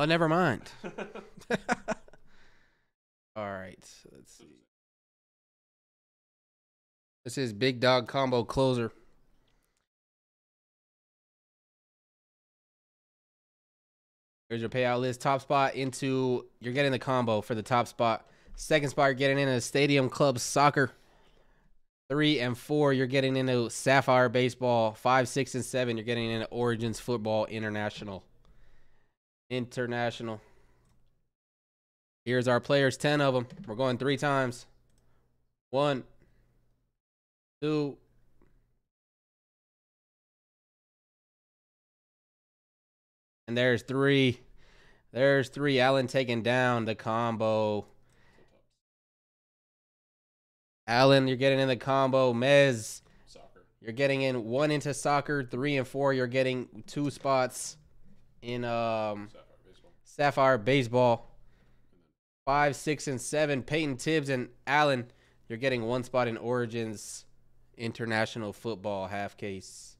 Oh, never mind. All right. Let's see. This is Big Dog Combo Closer. Here's your payout list. Top spot into you're getting the combo for the top spot. Second spot, you're getting into Stadium Club Soccer. Three and four, you're getting into Sapphire Baseball. Five, six, and seven, you're getting into Origins Football International. International. Here's our players, 10 of them. We're going three times. One, two, and there's three. There's three. Allen taking down the combo. Allen, you're getting in the combo. Mez, Soccer. you're getting in one into soccer. Three and four, you're getting two spots in um baseball. Sapphire Baseball. Five, six, and seven. Peyton Tibbs and Allen, you're getting one spot in Origins International Football half case.